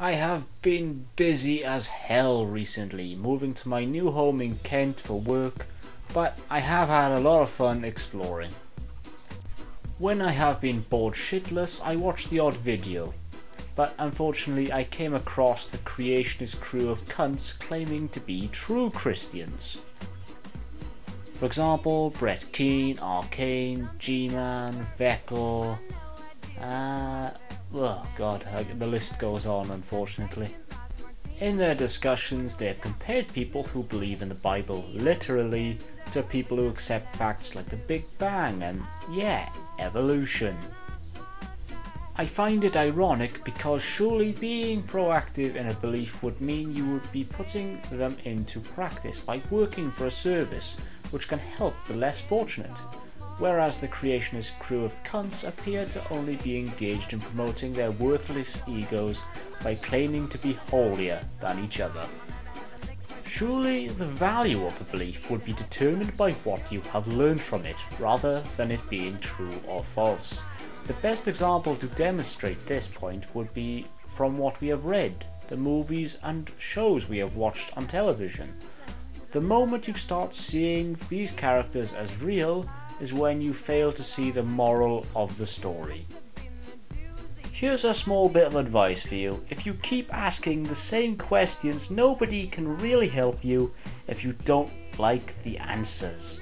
I have been busy as hell recently, moving to my new home in Kent for work, but I have had a lot of fun exploring. When I have been bored shitless, I watch the odd video, but unfortunately I came across the creationist crew of cunts claiming to be true Christians. For example, Brett Keane, Arcane, G-Man, Vekl, uh, oh god, uh, the list goes on unfortunately. In their discussions, they have compared people who believe in the Bible literally to people who accept facts like the Big Bang and, yeah, evolution. I find it ironic because surely being proactive in a belief would mean you would be putting them into practice by working for a service which can help the less fortunate whereas the creationist crew of cunts appear to only be engaged in promoting their worthless egos by claiming to be holier than each other. Surely the value of a belief would be determined by what you have learned from it, rather than it being true or false. The best example to demonstrate this point would be from what we have read, the movies and shows we have watched on television. The moment you start seeing these characters as real, is when you fail to see the moral of the story. Here's a small bit of advice for you. If you keep asking the same questions, nobody can really help you if you don't like the answers.